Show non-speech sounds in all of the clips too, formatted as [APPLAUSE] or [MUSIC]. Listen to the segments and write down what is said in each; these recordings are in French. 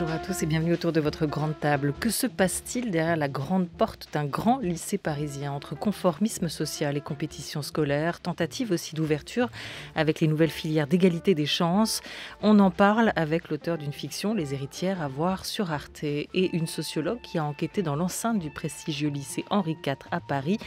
Bonjour à tous et bienvenue autour de votre grande table. Que se passe-t-il derrière la grande porte d'un grand lycée parisien entre conformisme social et compétition scolaire, tentative aussi d'ouverture avec les nouvelles filières d'égalité des chances? On en parle avec l'auteur d'une fiction, Les héritières à voir sur Arte, et une sociologue qui a enquêté dans l'enceinte du prestigieux lycée Henri IV à Paris.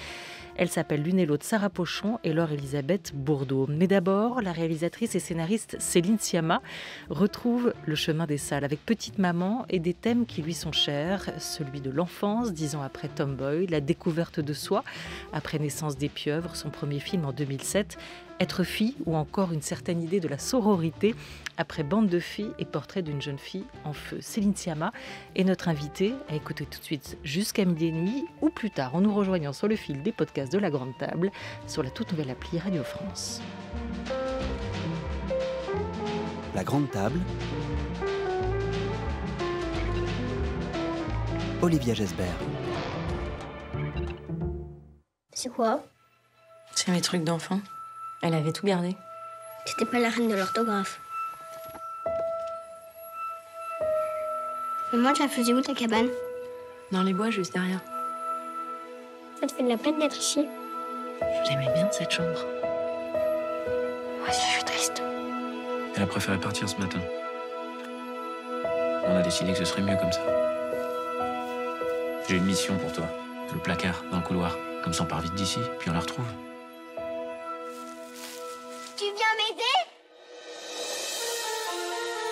Elle s'appelle l'une et l'autre Sarah Pochon et Laure-Elisabeth Bourdeau. Mais d'abord, la réalisatrice et scénariste Céline Siama retrouve le chemin des salles avec Petite Maman et des thèmes qui lui sont chers, celui de l'enfance, dix ans après Tomboy, la découverte de soi, après Naissance des pieuvres, son premier film en 2007, être fille ou encore une certaine idée de la sororité après Bande de filles et Portrait d'une jeune fille en feu. Céline Siama est notre invitée à écouter tout de suite jusqu'à midi et nuit ou plus tard en nous rejoignant sur le fil des podcasts de la Grande Table sur la toute nouvelle appli Radio France. La Grande Table. Olivia Gesbert. C'est quoi? C'est mes trucs d'enfant. Elle avait tout gardé. C'était pas la reine de l'orthographe. Mais moi, tu la faisais où ta cabane? Dans les bois, juste derrière. Ça te fait de la peine d'être ici? J'aimais bien cette chambre? Moi aussi, je suis triste. Elle a préféré partir ce matin. On a décidé que ce serait mieux comme ça. J'ai une mission pour toi. Le placard, dans le couloir. Comme ça, on part vite d'ici, puis on la retrouve.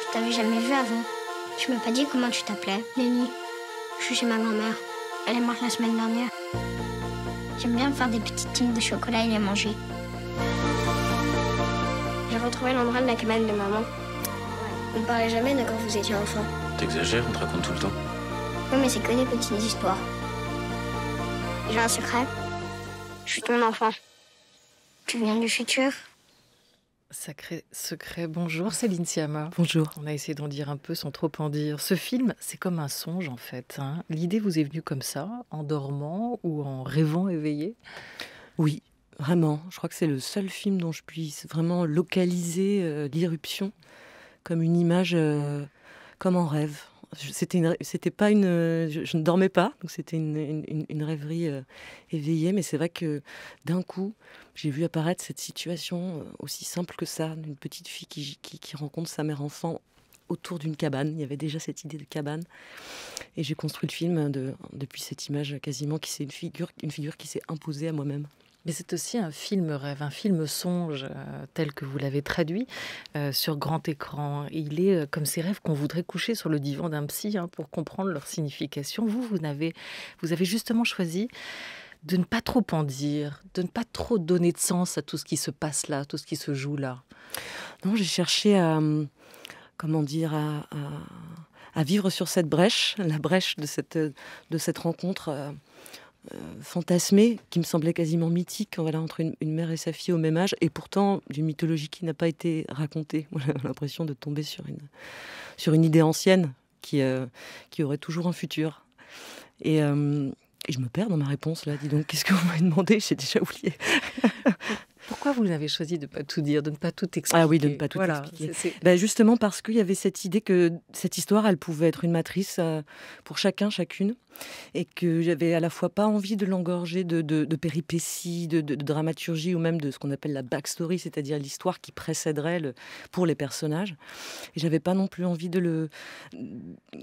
Je t'avais jamais vu avant. Tu m'as pas dit comment tu t'appelais. Nelly. Je suis chez ma grand-mère. Elle est morte la semaine dernière. J'aime bien faire des petites tiges de chocolat et les manger. J'ai retrouvé l'endroit de la cabane de maman. On parlait jamais de quand vous étiez enfant. T'exagères, on te raconte tout le temps. Oui, mais c'est que des petites histoires. J'ai un secret. Je suis ton enfant. Tu viens du futur? Sacré secret. Bonjour Céline Siama. Bonjour. On a essayé d'en dire un peu sans trop en dire. Ce film, c'est comme un songe en fait. hein. L'idée vous est venue comme ça, en dormant ou en rêvant éveillé? Oui, vraiment. Je crois que c'est le seul film dont je puisse vraiment localiser euh, l'irruption comme une image, euh, comme en rêve. C'était, c'était pas une, je, ne dormais pas, donc c'était une- une rêverie euh, éveillée. Mais c'est vrai que d'un coup, j'ai vu apparaître cette situation euh, aussi simple que ça, d'une petite fille qui, qui- qui rencontre sa mère enfant autour d'une cabane. Il y avait déjà cette idée de cabane, et j'ai construit le film de- depuis cette image quasiment qui c'est une figure, une figure qui s'est imposée à moi-même. Mais c'est aussi un film rêve, un film songe, euh, tel que vous l'avez traduit, euh, sur grand écran. Il est euh, comme ces rêves qu'on voudrait coucher sur le divan d'un psy hein, pour comprendre leur signification. Vous, vous avez, vous avez justement choisi de ne pas trop en dire, de ne pas trop donner de sens à tout ce qui se passe là, tout ce qui se joue là. Non, j'ai cherché à, comment dire, à, vivre sur cette brèche, la brèche de cette rencontre euh, fantasmée qui me semblait quasiment mythique entre une, mère et sa fille au même âge, et pourtant d'une mythologie qui n'a pas été racontée. [LAUGHS] J'avais l'impression de tomber sur une, sur une idée ancienne qui, euh, qui aurait toujours un futur. Et, euh, et je me perds dans ma réponse là. Dis donc, qu'est-ce que vous m'avez demandé? J'ai déjà oublié. [LAUGHS] Pourquoi vous avez choisi de ne pas tout dire, de ne pas tout expliquer Ah oui, de ne pas tout Voilà, expliquer. c'est- c'est- Ben justement parce qu'il y avait cette idée que cette histoire, elle pouvait être une matrice euh, pour chacun, chacune, et que j'avais à la fois pas envie de l'engorger de, de- de péripéties, de, dramaturgie ou même de ce qu'on appelle la backstory, c'est-à-dire l'histoire qui précéderait le, pour les personnages. Et j'avais pas non plus envie de le,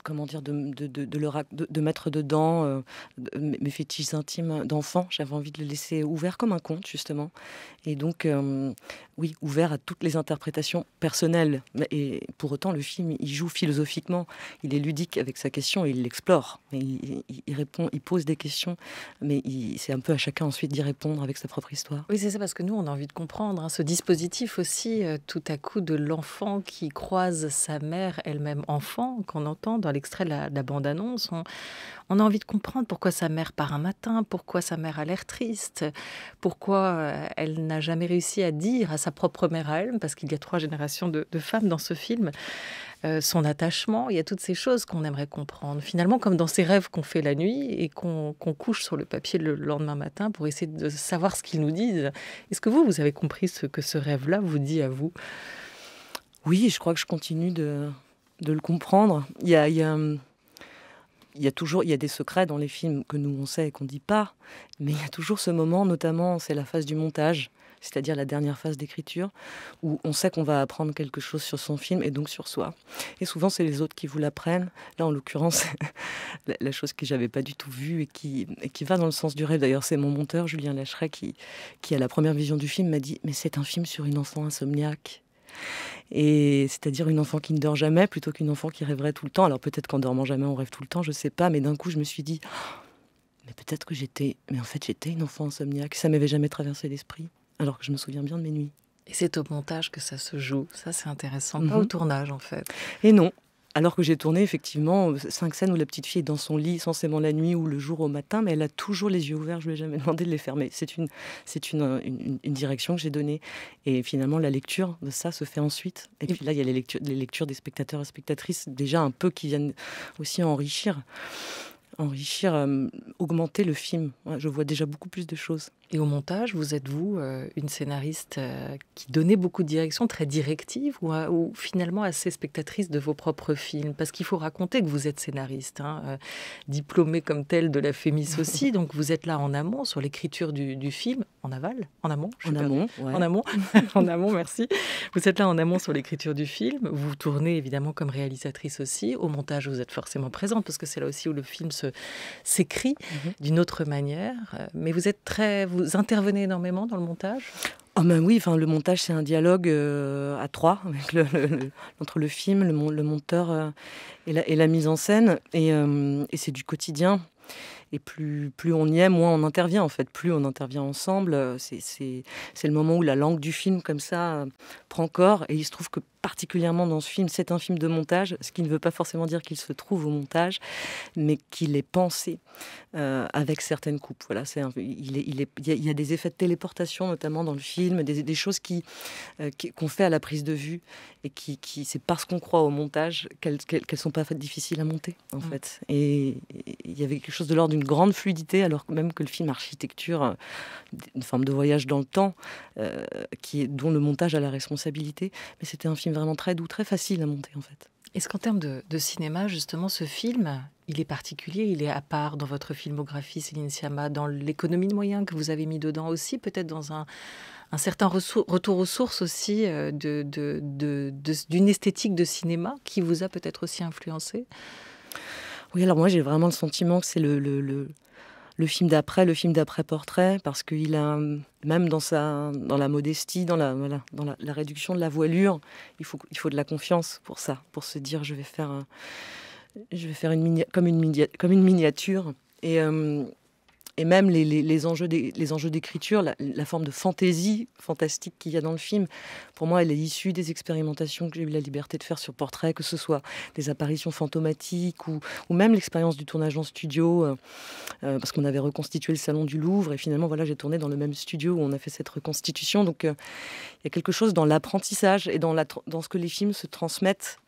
comment dire, de, le de- mettre dedans euh, mes mes fétiches intimes d'enfant. J'avais envie de le laisser ouvert comme un conte justement, et donc euh, oui, ouvert à toutes les interprétations personnelles. Et pour autant, le film, il joue philosophiquement, il est ludique avec sa question et il l'explore. Et Il, répond, il pose des questions, mais c'est un peu à chacun ensuite d'y répondre avec sa propre histoire. Oui, c'est ça, parce que nous, on a envie de comprendre hein, ce dispositif aussi, euh, tout à coup, de l'enfant qui croise sa mère, elle-même enfant, qu'on entend dans l'extrait de la, de la bande-annonce. On, on a envie de comprendre pourquoi sa mère part un matin, pourquoi sa mère a l'air triste, pourquoi euh, elle n'a jamais réussi à dire à sa propre mère à elle, parce qu'il y a trois générations de, femmes dans ce film, euh, son attachement. Il y a toutes ces choses qu'on aimerait comprendre. Finalement, comme dans ces rêves qu'on fait la nuit et qu'on couche sur le papier le lendemain matin pour essayer de savoir ce qu'ils nous disent. Est-ce que vous, vous avez compris ce que ce rêve-là vous dit à vous? Oui, je crois que je continue de, de le comprendre. Il y a, il y a, il y a toujours il y a des secrets dans les films que nous on sait et qu'on dit pas, mais il y a toujours ce moment, notamment c'est la phase du montage, c'est-à-dire la dernière phase d'écriture, où on sait qu'on va apprendre quelque chose sur son film et donc sur soi. Et souvent c'est les autres qui vous l'apprennent. Là en l'occurrence, [LAUGHS] la, chose que j'avais pas du tout vue et qui, va dans le sens du rêve. D'ailleurs c'est mon monteur Julien Lacheret qui, à la première vision du film m'a dit mais c'est un film sur une enfant insomniaque. Et c'est-à-dire une enfant qui ne dort jamais plutôt qu'une enfant qui rêverait tout le temps. Alors peut-être qu'en dormant jamais on rêve tout le temps, je sais pas, mais d'un coup je me suis dit, [GASPS] mais peut-être que j'étais, mais en fait j'étais une enfant insomniaque, ça m'avait jamais traversé l'esprit, alors que je me souviens bien de mes nuits. Et c'est au montage que ça se joue, ça c'est intéressant, mm -hmm. pas au tournage en fait. Et non, alors que j'ai tourné effectivement cinq scènes où la petite fille est dans son lit, censément la nuit ou le jour au matin, mais elle a toujours les yeux ouverts. Je lui ai jamais [LAUGHS] demandé de les fermer. C'est une, c'est une, une, une, direction que j'ai donnée. Et finalement, la lecture de ça se fait ensuite. Et puis là, il y a les lectures, les lectures des spectateurs et spectatrices déjà un peu qui viennent aussi enrichir enrichir, euh, augmenter le film. Je vois déjà beaucoup plus de choses. Et au montage, vous êtes vous euh, une scénariste euh, qui donnait beaucoup de direction, très directive, ou, euh, ou, finalement assez spectatrice de vos propres films? Parce qu'il faut raconter que vous êtes scénariste, hein, euh, diplômée comme telle de la FEMIS [LAUGHS] aussi, donc vous êtes là en amont sur l'écriture du, du, film, en aval, en amont, en amont, ouais. en amont, [LAUGHS] [LAUGHS] en amont, merci. Vous êtes là en amont sur l'écriture du film. Vous tournez évidemment comme réalisatrice aussi. Au montage, vous êtes forcément présente parce que c'est là aussi où le film s'écrit mm -hmm. d'une autre manière. Mais vous êtes très vous intervenez énormément dans le montage? Oh ben oui, enfin, le montage, c'est un dialogue euh, à trois avec le, entre le film, le, le monteur euh, et, la, et, la, mise en scène. Et, euh, et c'est du quotidien. Et plus, plus on y est, moins on intervient en fait. Plus on intervient ensemble, c'est le moment où la langue du film comme ça prend corps. Et il se trouve que particulièrement dans ce film, c'est un film de montage, ce qui ne veut pas forcément dire qu'il se trouve au montage, mais qu'il est pensé euh, avec certaines coupes. Voilà, c'est il, est, il, est, il, y a, des effets de téléportation notamment dans le film, des, des choses qui euh, qu'on fait à la prise de vue et qui, qui c'est parce qu'on croit au montage qu'elles qu qu sont pas difficiles à monter en mmh. fait. Et il y avait quelque chose de l'ordre d'une grande fluidité, alors même que le film architecture, une forme de voyage dans le temps, euh, qui est, dont le montage a la responsabilité, mais c'était un film vraiment très doux, très facile à monter en fait. Est-ce qu'en termes de, cinéma, justement, ce film, il est particulier, il est à part dans votre filmographie, Céline Sciamma, dans l'économie de moyens que vous avez mis dedans aussi, peut-être dans un, certain retour aux sources aussi euh, d'une esthétique de cinéma qui vous a peut-être aussi influencé? Oui, alors moi j'ai vraiment le sentiment que c'est le, le, le le film d'après, le film d'après portrait, parce qu'il a même dans sa dans la modestie, dans la voilà, dans la, réduction de la voilure, il faut il faut de la confiance pour ça, pour se dire je vais faire je vais faire une mini, comme une comme une miniature. Et euh, et même les, les, les enjeux d'écriture, la, la, forme de fantaisie fantastique qu'il y a dans le film, pour moi, elle est issue des expérimentations que j'ai eu la liberté de faire sur portrait, que ce soit des apparitions fantomatiques ou, ou même l'expérience du tournage en studio, euh, euh, parce qu'on avait reconstitué le salon du Louvre et finalement, voilà, j'ai tourné dans le même studio où on a fait cette reconstitution. Donc, euh, il y a quelque chose dans l'apprentissage et dans, la, dans ce que les films se transmettent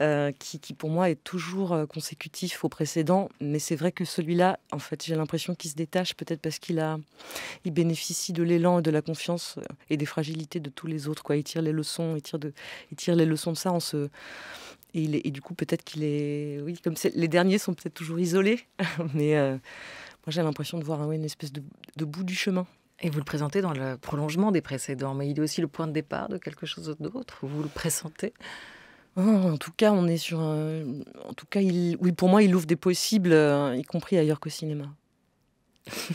euh, qui, pour moi est toujours euh, consécutif au précédent. Mais c'est vrai que celui-là, en fait, j'ai l'impression qu'il se détache peut-être parce qu'il a, il bénéficie de l'élan et de la confiance euh, et des fragilités de tous les autres. Quoi. Il tire les leçons, il tire, de, il tire les leçons de ça en se. Et, du coup, peut-être qu'il est. Oui, comme les derniers sont peut-être toujours isolés. [LAUGHS] mais moi, j'ai l'impression de voir une espèce de, bout du chemin. Et vous le présentez dans le prolongement des précédents, mais il est aussi le point de départ de quelque chose d'autre. Vous le pressentez? Oh, en tout cas, on est sur. Un... En tout cas, il... oui, pour moi, il ouvre des possibles, euh, y compris ailleurs qu'au cinéma. [LAUGHS]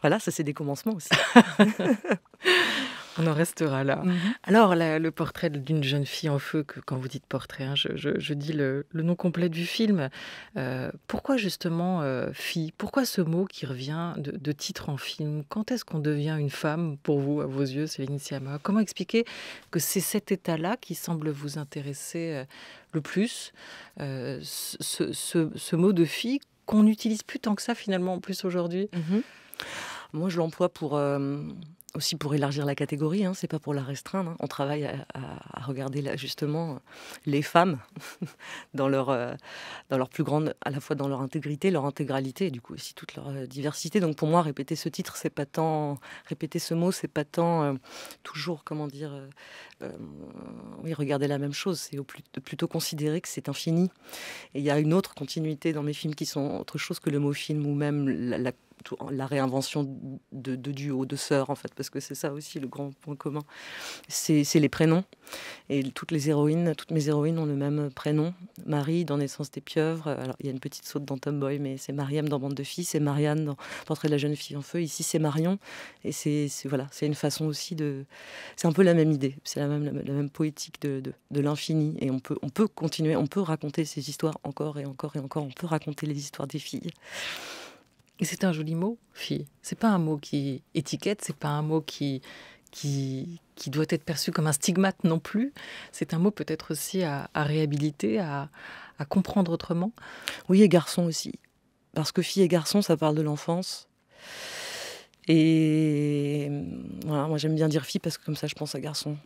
voilà, ça c'est des commencements aussi. [LAUGHS] On en restera là. -hmm. Alors, la, le portrait d'une jeune fille en feu, que quand vous dites portrait, hein, je, je, je, dis le, le, nom complet du film. Euh, pourquoi justement euh, fille Pourquoi ce mot qui revient de, de titre en film? Quand est-ce qu'on devient une femme pour vous, à vos yeux, Céline Sciamma? Comment expliquer que c'est cet état-là qui semble vous intéresser euh, le plus ce, ce, ce, mot de fille qu'on n'utilise plus tant que ça finalement en plus aujourd'hui? -hmm. Moi, je l'emploie pour aussi pour élargir la catégorie, hein, c'est pas pour la restreindre. Hein. On travaille à, regarder là, justement les femmes [LAUGHS] dans leur, euh, dans leur plus grande, à la fois dans leur intégrité, leur intégralité, et du coup aussi toute leur euh, diversité. Donc pour moi, répéter ce titre, c'est pas tant, répéter ce mot, c'est pas tant euh, toujours, comment dire, oui, regarder la même chose. C'est plutôt considérer que c'est infini. Et il y a une autre continuité dans mes films qui sont autre chose que le mot film ou même la réinvention de, de duos, de sœurs, en fait, parce que c'est ça aussi le grand point commun. C'est les prénoms. Et toutes les héroïnes, toutes mes héroïnes ont le même prénom. Marie dans Naissance des pieuvres. Alors, il y a une petite saute dans Tomboy, mais c'est Mariam dans Bande de filles, c'est Marianne dans L'entrée de la jeune fille en feu. Ici, c'est Marion. Et c'est voilà, c'est une façon aussi de. C'est un peu la même idée. C'est la même, la, même poétique de, de, de l'infini. Et on peut, on peut continuer, on peut raconter ces histoires encore et encore et encore. On peut raconter les histoires des filles. Et c'est un joli mot, fille. C'est pas un mot qui étiquette, c'est pas un mot qui, qui, qui doit être perçu comme un stigmate non plus. C'est un mot peut-être aussi à, réhabiliter, à, comprendre autrement. Oui, et garçon aussi. Parce que fille et garçon, ça parle de l'enfance. Et voilà, moi j'aime bien dire fille parce que comme ça je pense à garçon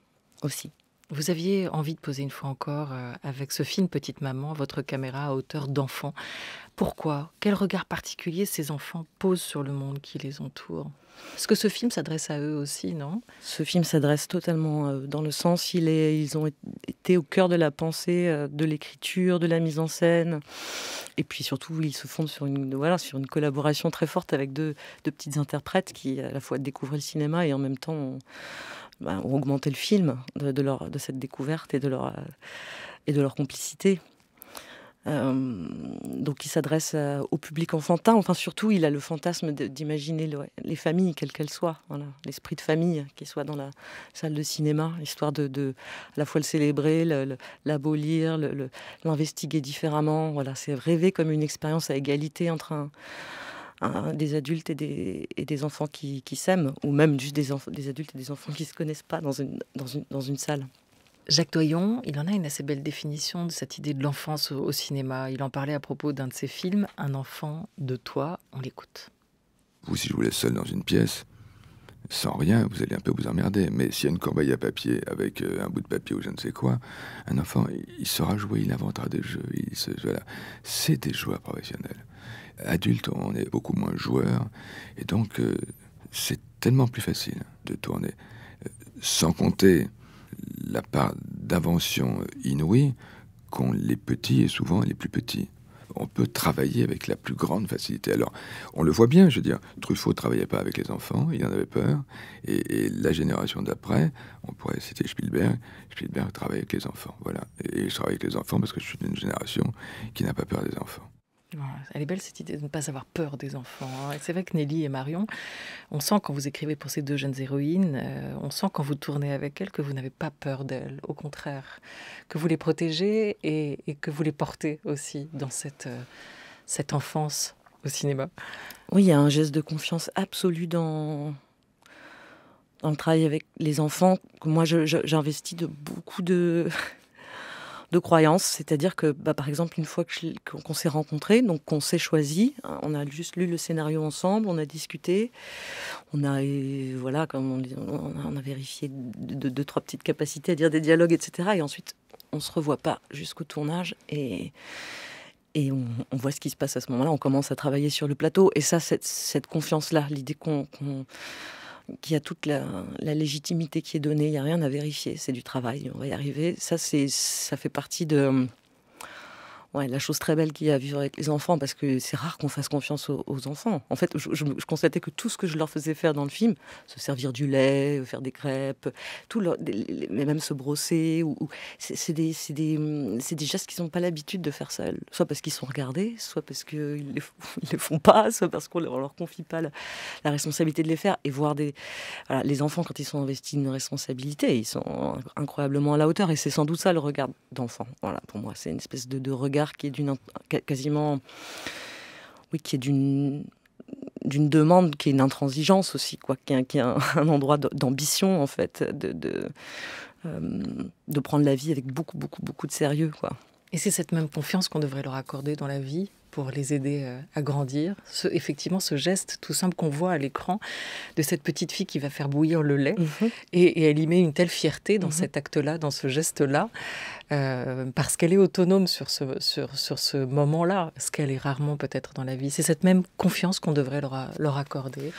aussi. Vous aviez envie de poser une fois encore, euh, avec ce film Petite Maman, votre caméra à hauteur d'enfant. Pourquoi? Quel regard particulier ces enfants posent sur le monde qui les entoure? Est-ce que ce film s'adresse à eux aussi, non? Ce film s'adresse totalement euh, dans le sens, il ils ont été au cœur de la pensée, euh, de l'écriture, de la mise en scène. Et puis surtout, ils se fondent sur une, voilà, sur une collaboration très forte avec deux petites interprètes qui à la fois découvrent le cinéma et en même temps bah, ont augmenté le film de, cette découverte et de leur, euh, complicité. Euh, donc il s'adresse euh, au public enfantin. Enfin surtout, il a le fantasme d'imaginer les familles, quelles qu'elles soient. L'esprit de famille qui soit dans la salle de cinéma, histoire de, de à la fois le célébrer, l'abolir, l'investiguer différemment. Voilà, c'est rêver comme une expérience à égalité entre un, des adultes et des, et des enfants qui, qui s'aiment, ou même juste des, des adultes et des enfants qui ne se connaissent pas dans une, dans une, dans une salle. Jacques Doyon, il en a une assez belle définition de cette idée de l'enfance au, cinéma. Il en parlait à propos d'un de ses films, Un enfant de toi. On l'écoute. Vous, si je vous laisse seul dans une pièce, sans rien, vous allez un peu vous emmerder. Mais s'il y a une corbeille à papier avec euh, un bout de papier ou je ne sais quoi, un enfant, il, saura jouer, il inventera des jeux. Il se, voilà. C'est des joueurs professionnels adulte, on est beaucoup moins joueur. Et donc, euh, c'est tellement plus facile de tourner. Euh, sans compter la part d'invention inouïe qu'ont les petits et souvent les plus petits. On peut travailler avec la plus grande facilité. Alors, on le voit bien, je veux dire, Truffaut ne travaillait pas avec les enfants, il en avait peur. Et, la génération d'après, on pourrait citer Spielberg, Spielberg travaille avec les enfants. Voilà. et je travaille avec les enfants parce que je suis d'une génération qui n'a pas peur des enfants. Elle est belle cette idée de ne pas avoir peur des enfants. Hein. c'est vrai que Nelly et Marion, on sent quand vous écrivez pour ces deux jeunes héroïnes, euh, on sent quand vous tournez avec elles que vous n'avez pas peur d'elles, au contraire, que vous les protégez et, que vous les portez aussi dans cette, euh, cette enfance au cinéma. Oui, il y a un geste de confiance absolu dans, dans le travail avec les enfants. Moi, j'investis de beaucoup de de croyances. C'est-à-dire que, bah, par exemple, une fois qu'on s'est rencontrés, donc qu'on s'est choisi, hein, on a juste lu le scénario ensemble, on a discuté, on a, voilà, comme on, a, vérifié deux, de, trois petites capacités à dire des dialogues, etc. Et ensuite, on se revoit pas jusqu'au tournage et et on, voit ce qui se passe à ce moment-là. On commence à travailler sur le plateau. Et ça, cette, confiance-là, l'idée qu'on y a toute la, légitimité qui est donnée, il n'y a rien à vérifier, c'est du travail, on va y arriver. Ça, c'est, ça fait partie de, Ouais, la chose très belle qu'il y a à vivre avec les enfants, parce que c'est rare qu'on fasse confiance aux, enfants. En fait, je, constatais que tout ce que je leur faisais faire dans le film, se servir du lait, faire des crêpes, tout mais même se brosser, ou, c'est des, des, des, gestes qu'ils n'ont pas l'habitude de faire seuls. Soit parce qu'ils sont regardés, soit parce qu'ils [LAUGHS] ne les, font pas, soit parce qu'on leur, leur confie pas la, responsabilité de les faire. Et voir des, voilà, les enfants, quand ils sont investis d'une responsabilité, ils sont incroyablement à la hauteur. Et c'est sans doute ça le regard d'enfant. Voilà, pour moi, c'est une espèce de, de regard qui est d'une quasiment, oui, qui est d'une d'une demande qui est une intransigeance aussi, quoi, qui est, un, [LAUGHS] endroit d'ambition en fait, de de, euh, de, prendre la vie avec beaucoup beaucoup beaucoup de sérieux, quoi. Et c'est cette même confiance qu'on devrait leur accorder dans la vie pour les aider euh, à grandir. Ce, effectivement, ce geste tout simple qu'on voit à l'écran de cette petite fille qui va faire bouillir le lait, Mhm. et, et elle y met une telle fierté dans Mhm. cet acte-là, dans ce geste-là, euh, parce qu'elle est autonome sur ce, sur, sur ce moment-là, ce qu'elle est rarement peut-être dans la vie. C'est cette même confiance qu'on devrait leur, leur accorder,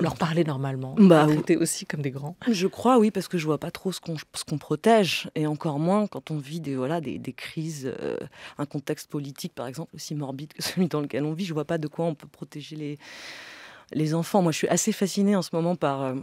leur parler normalement, Bah, les traiter aussi comme des grands. Je crois, oui, parce que je vois pas trop ce qu'on ce qu'on protège, et encore moins quand on vit des, voilà, des, des crises, euh, un contexte politique, par exemple, aussi morbide que [LAUGHS] celui dans lequel on vit. Je vois pas de quoi on peut protéger les, les enfants. Moi, je suis assez fascinée en ce moment par, euh,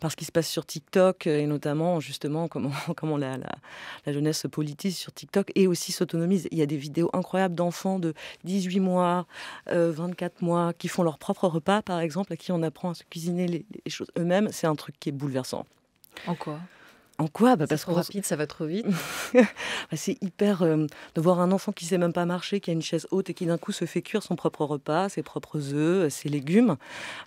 par ce qui se passe sur TikTok, euh, et notamment, justement, comment, [LAUGHS] comment la, la, jeunesse se politise sur TikTok et aussi s'autonomise. Il y a des vidéos incroyables d'enfants de 18 mois, euh, 24 mois, qui font leur propre repas, par exemple, à qui on apprend à se cuisiner les, les choses eux-mêmes. C'est un truc qui est bouleversant. En quoi? En quoi? Bah Parce trop rapide, ça va trop vite. [LAUGHS] c'est hyper euh, de voir un enfant qui sait même pas marcher, qui a une chaise haute et qui d'un coup se fait cuire son propre repas, ses propres œufs, ses légumes.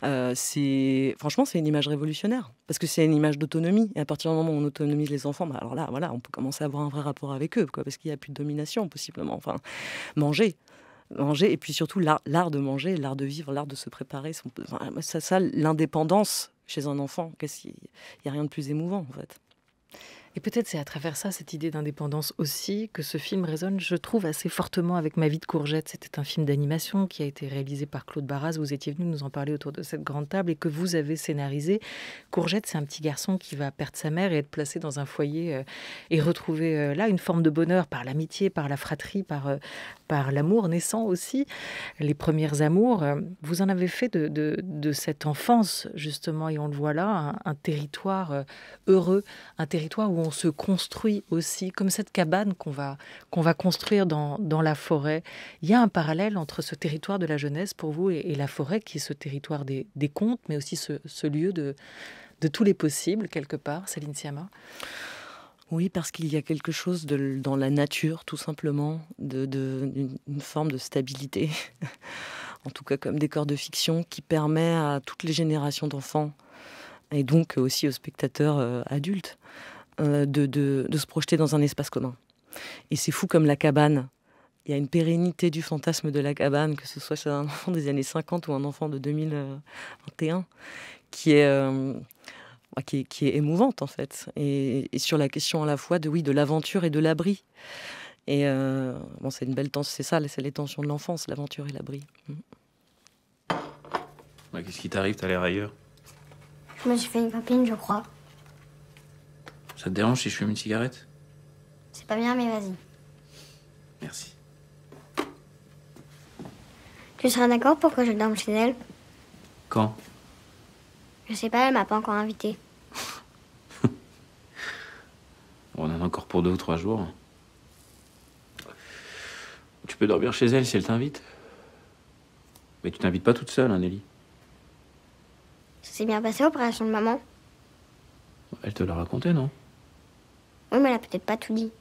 Euh, c'est franchement c'est une image révolutionnaire parce que c'est une image d'autonomie. Et à partir du moment où on autonomise les enfants, bah alors là voilà, on peut commencer à avoir un vrai rapport avec eux, quoi, parce qu'il y a plus de domination possiblement. Enfin, manger. Manger et puis surtout l'art, de manger, l'art de vivre, l'art de se préparer. enfin, ça, ça l'indépendance chez un enfant, il n'y a rien de plus émouvant en fait. Et peut-être c'est à travers ça, cette idée d'indépendance aussi, que ce film résonne, je trouve, assez fortement avec Ma vie de courgette. C'était un film d'animation qui a été réalisé par Claude Barras. Vous étiez venu nous en parler autour de cette grande table et que vous avez scénarisé. Courgette, c'est un petit garçon qui va perdre sa mère et être placé dans un foyer euh, et retrouver euh, là une forme de bonheur par l'amitié, par la fratrie, par, euh, par l'amour naissant aussi, les premières amours. Vous en avez fait de, de- cette enfance, justement, et on le voit là, un, un territoire heureux, un territoire où on se construit aussi, comme cette cabane qu'on va, qu'on va construire dans, dans la forêt. Il y a un parallèle entre ce territoire de la jeunesse pour vous et, la forêt, qui est ce territoire des, des contes, mais aussi ce, lieu de, de tous les possibles, quelque part, Céline Sciamma. Oui, parce qu'il y a quelque chose de, dans la nature, tout simplement, de, de- d'une une forme de stabilité, [LAUGHS] en tout cas comme décor de fiction, qui permet à toutes les générations d'enfants, et donc aussi aux spectateurs euh, adultes, de, de- de se projeter dans un espace commun. Et c'est fou comme la cabane. Il y a une pérennité du fantasme de la cabane, que ce soit chez un [LAUGHS] enfant des années 50 ou un enfant de 2021, qui est... euh, bah, qui est, qui est émouvante en fait, et, et sur la question à la fois de oui de l'aventure et de l'abri. Et euh, bon, c'est une belle tension, c'est ça, c'est les tensions de l'enfance, l'aventure et l'abri. Ouais, Qu'est-ce qui t'arrive? T'as l'air ailleurs? Je me suis fait une copine, je crois. Ça te dérange si je fume une cigarette? C'est pas bien, mais vas-y. Merci. Tu seras d'accord pour que je dorme chez elle? Quand? Je sais pas, elle m'a pas encore invité. [LAUGHS] On en a encore pour deux ou trois jours. Tu peux dormir chez elle si elle t'invite. Mais tu t'invites pas toute seule, hein, Nelly. Ça s'est bien passé, opération de maman? Elle te l'a raconté, non? Oui, mais elle a peut-être pas tout dit.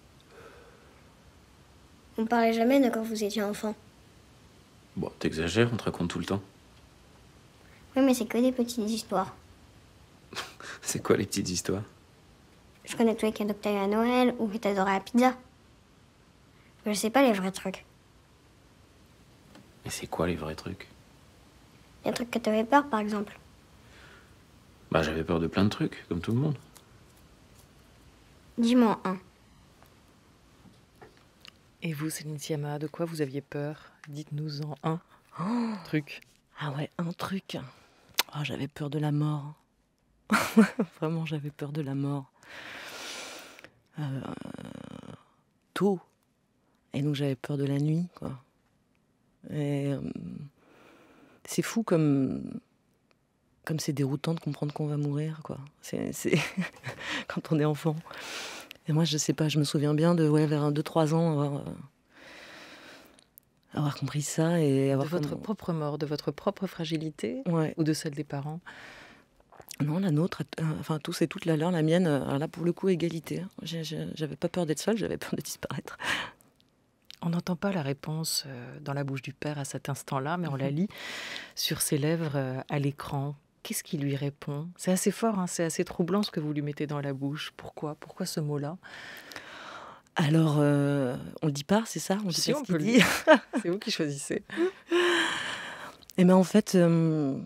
On parlait jamais de quand vous étiez enfant. Bon, t'exagères, on te raconte tout le temps. Oui, mais c'est que des petites histoires. [LAUGHS] C'est quoi les petites histoires? Je connais tous les cadeaux que t'as eu à Noël ou que t'adorais la pizza. Mais je sais pas les vrais trucs. Mais c'est quoi les vrais trucs? Les trucs que t'avais peur, par exemple. Bah, j'avais peur de plein de trucs, comme tout le monde. Dis-moi un. Et vous, Céline Sciamma, de quoi vous aviez peur? Dites-nous en un truc. Ah ouais, un truc. Ah, j'avais peur de la mort. [LAUGHS] Vraiment, j'avais peur de la mort. Euh, tôt. Et donc j'avais peur de la nuit, quoi. Et euh, c'est fou comme comme c'est déroutant de comprendre qu'on va mourir, quoi. C'est [LAUGHS] quand on est enfant. Et moi, je sais pas, je me souviens bien de ouais, vers 2-3 ans avoir, euh, avoir compris ça et De avoir votre comme- propre mort, de votre propre fragilité Ouais. ou de celle des parents? Non, la nôtre, euh, enfin tous et toutes la leur, la mienne, euh, là pour le coup égalité. J'avais pas peur d'être seule, j'avais peur de disparaître. On n'entend pas la réponse dans la bouche du père à cet instant-là, mais on Mhm. la lit sur ses lèvres à l'écran. Qu'est-ce qu'il lui répond? C'est assez fort, hein, c'est assez troublant ce que vous lui mettez dans la bouche. Pourquoi? Pourquoi ce mot-là? Alors, euh, on le dit pas, c'est ça? On dit si, pas on ce peut qu'il le dit. [LAUGHS] C'est vous qui choisissez. Eh bien, en fait, euh,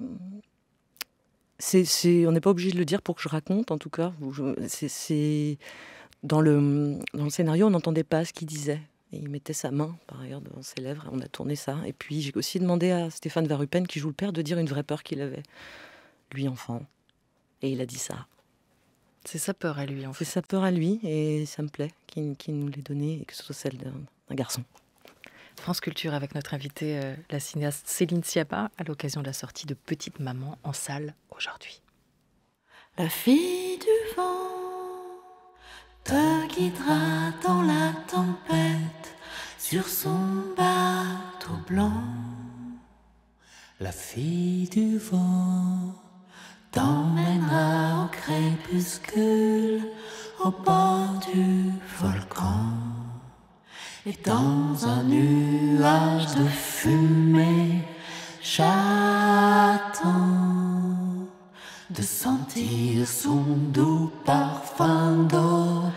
on n'est pas obligé de le dire pour que je raconte, en tout cas. C'est, dans, le, dans le scénario, on n'entendait pas ce qu'il disait. Et il mettait sa main, par ailleurs, devant ses lèvres. On a tourné ça. Et puis, j'ai aussi demandé à Stéphane Verrupen, qui joue le père, de dire une vraie peur qu'il avait, lui, enfant. Et il a dit ça. C'est sa peur à lui, en C'est fait. sa peur à lui, et ça me plaît qu'il, nous l'ait donnée, et que ce soit celle d'un, d'un garçon. France Culture avec notre invitée, euh, la cinéaste Céline Sciamma, à l'occasion de la sortie de Petite Maman en salle aujourd'hui. La fille du vent te guidera dans la tempête sur son bateau blanc. La fille du vent t'emmènera au crépuscule au bord du volcan. Et dans un nuage de fumée, j'attends de sentir son doux parfum d'origan.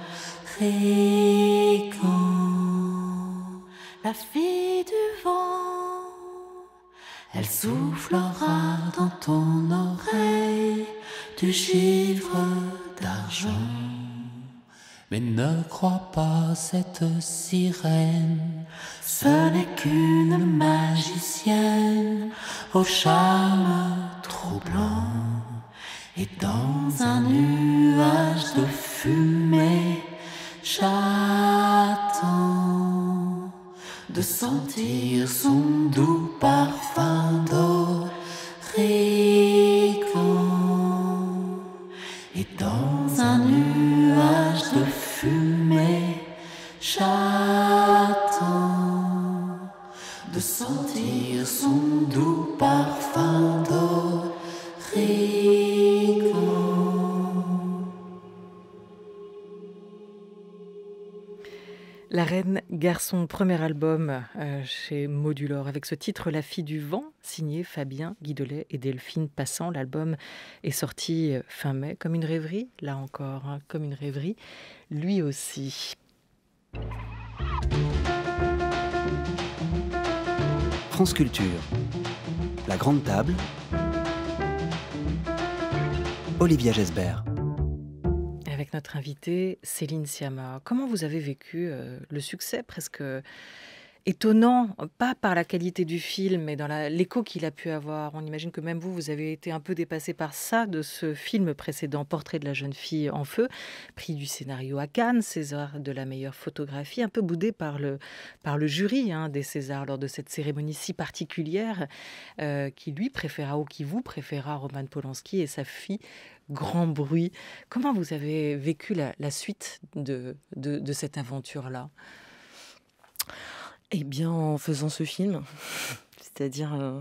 La fille du vent, elle soufflera dans ton oreille du givre d'argent. Mais ne crois pas cette sirène, ce n'est qu'une magicienne au charme troublant. Et dans un nuage de fumée, j'attends de sentir son Garçon, premier album euh, chez Modulor, avec ce titre La fille du vent, signé Fabien Guidolet et Delphine Passant. L'album est sorti euh, fin mai, comme une rêverie, là encore, hein, comme une rêverie, lui aussi. France Culture. La grande table. Olivia Gesbert. Notre invitée Céline Sciamma, comment vous avez vécu euh, le succès presque étonnant, pas par la qualité du film, mais dans l'écho qu'il a pu avoir? On imagine que même vous, vous avez été un peu dépassé par ça, de ce film précédent, Portrait de la jeune fille en feu, prix du scénario à Cannes, César de la meilleure photographie, un peu boudé par le, par le jury hein, des Césars lors de cette cérémonie si particulière, euh, qui lui préféra, ou qui vous préféra Roman Polanski et sa fille grand bruit. Comment vous avez vécu la, suite de, cette aventure-là? Eh bien, en faisant ce film, [LAUGHS] c'est-à-dire euh,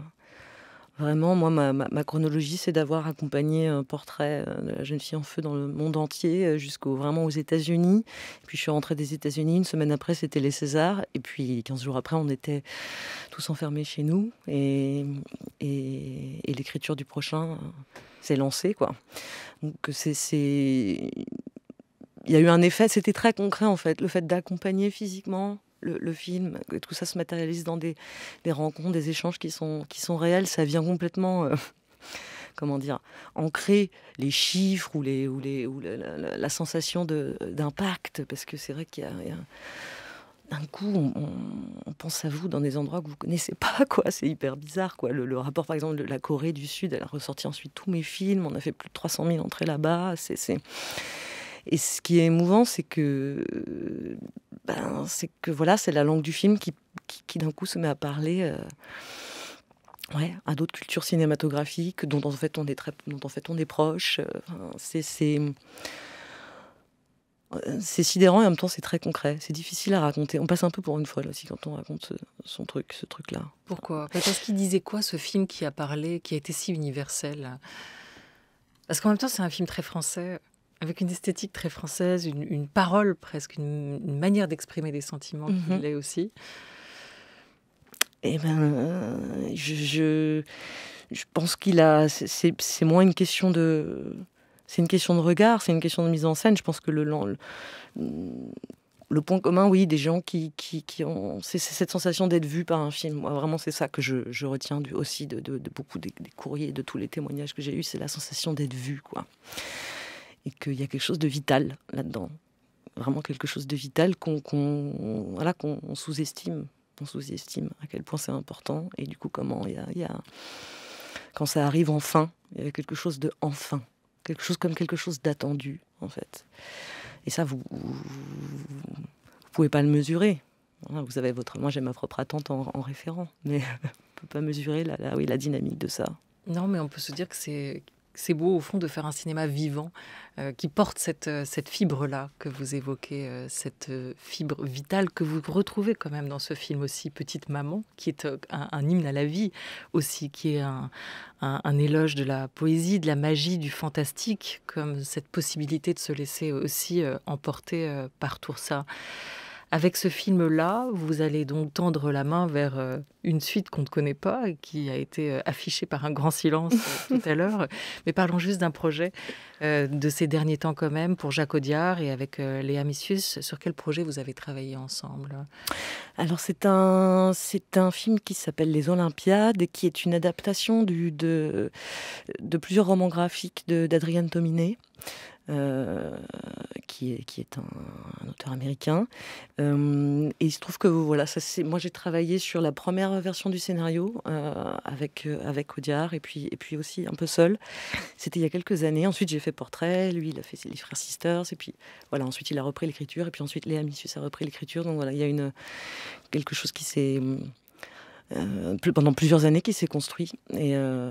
vraiment, moi, ma, chronologie, c'est d'avoir accompagné un portrait euh, de la jeune fille en feu dans le monde entier, euh, jusqu'au vraiment aux États-Unis. Puis je suis rentrée des États-Unis. Une semaine après, c'était les Césars. Et puis 15 jours après, on était tous enfermés chez nous. Et, l'écriture du prochain s'est lancée, quoi. Donc c'est c'est- il y a eu un effet, c'était très concret en fait, le fait d'accompagner physiquement le, le film, tout ça se matérialise dans des, des rencontres, des échanges qui sont, qui sont réels, ça vient complètement, euh, [LAUGHS] comment dire, ancrer les chiffres ou, les, ou, les, ou la, la- sensation d'impact, parce que c'est vrai qu'il a... y a- d'un coup, on, pense à vous dans des endroits que vous connaissez pas, [LAUGHS] quoi. C'est hyper bizarre, quoi. Le, rapport, par exemple, de la Corée du Sud, elle a ressorti ensuite tous mes films. On a fait plus de 300 000 entrées là-bas. C'est, Et ce qui est émouvant, c'est que, ben, c'est que voilà, c'est la langue du film qui, qui, d'un coup se met à parler. euh, à d'autres cultures cinématographiques dont en fait on est très, dont en fait on est proche. euh, c'est, c'est, euh, c'est sidérant et en même temps c'est très concret. C'est difficile à raconter. On passe un peu pour une folle aussi quand on raconte ce- son truc, ce truc-là. Pourquoi? Parce qu'il disait quoi ce film qui a parlé, qui a été si universel? Parce qu'en même temps, c'est un film très français, avec une esthétique très française, une, une parole presque, une, une manière d'exprimer des sentiments qui Mhm. l'est aussi. Eh ben, euh, je, je, je pense qu'il a. c'est moins une question de. C'est une question de regard, c'est une question de mise en scène. Je pense que le, le- point commun, oui, des gens qui, qui, ont. C'est cette sensation d'être vu par un film. Moi, vraiment, c'est ça que je, je retiens aussi de, de- beaucoup des, des courriers, de tous les témoignages que j'ai eus. C'est la sensation d'être vu, quoi. Et qu'il y a quelque chose de vital là-dedans. Vraiment quelque chose de vital qu'on qu'on- voilà, qu'on on sous-estime. On sous-estime à quel point c'est important. Et du coup, comment il y a- Quand ça arrive enfin, il y a quelque chose de enfin. Quelque chose comme quelque chose d'attendu, en fait. Et ça, vous, vous pouvez pas le mesurer. Voilà, vous avez votre, moi j'ai ma propre attente en, en référent, mais [LAUGHS] on peut pas mesurer la, la- oui, la dynamique de ça. Non, mais on peut se dire que c'est c'est beau au fond de faire un cinéma vivant euh, qui porte cette, euh, cette fibre-là que vous évoquez, euh, cette fibre vitale que vous retrouvez quand même dans ce film aussi, Petite Maman, qui est un, hymne à la vie aussi, qui est un, un- éloge de la poésie, de la magie, du fantastique, comme cette possibilité de se laisser aussi emporter par tout ça. Avec ce film-là, vous allez donc tendre la main vers euh, une suite qu'on ne connaît pas et qui a été euh, affichée par un grand silence euh, tout à l'heure. [LAUGHS] Mais parlons juste d'un projet de ces derniers temps quand même pour Jacques Audiard et avec Léa Missius. Sur quel projet vous avez travaillé ensemble? Alors c'est un, c'est un film qui s'appelle Les Olympiades et qui est une adaptation du, de, de plusieurs romans graphiques Tominé. euh, qui est, qui est un, auteur américain. Euh, et il se trouve que voilà, moi j'ai travaillé sur la première version du scénario euh, avec, euh, avec Audiard et puis, et puis aussi un peu seul. C'était il y a quelques années. Ensuite j'ai fait Portrait, lui il a fait les Frères Sisters et puis voilà, ensuite il a repris l'écriture et puis ensuite Léa Missius a repris l'écriture. Donc voilà, il y a une, quelque chose qui s'est euh, plus- pendant plusieurs années qui s'est construit et, euh,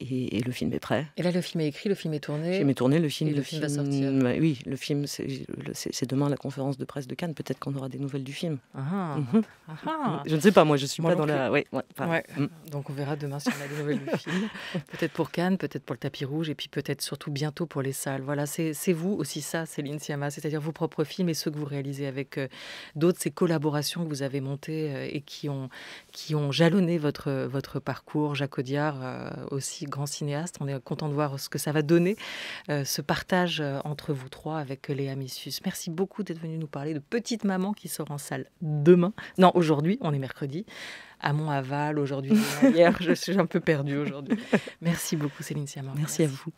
et, et le film est prêt. Et là, le film est écrit, le film est Le tourné. film est tourné, le film, et le film va sortir. Oui, le film, c'est le- demain la conférence de presse de Cannes. Peut-être qu'on aura des nouvelles du film. Ah, Mhm. ah, ah. Je ne sais pas, moi je suis Moi pas dans la. Ouais, ouais, enfin, Ouais. mm. Donc on verra demain si on a des nouvelles du film. [LAUGHS] Peut-être pour Cannes, peut-être pour le tapis rouge, et puis peut-être surtout bientôt pour les salles. Voilà, c'est vous aussi ça, Céline Sciamma, c'est-à-dire vos propres films et ceux que vous réalisez avec euh, d'autres, ces collaborations que vous avez montées et qui ont, qui ont jalonné votre, votre parcours. Jacques Audiard, euh, aussi grand cinéaste, on est content de voir ce que ça va donner, euh, ce partage euh, entre vous trois avec Léa Missus. Merci beaucoup d'être venu nous parler de Petite Maman qui sort en salle demain. Non, aujourd'hui, on est mercredi. Amont, aval, aujourd'hui, hier. [LAUGHS] Je suis un peu perdue aujourd'hui. Merci beaucoup, Céline Siamar. Merci à vous.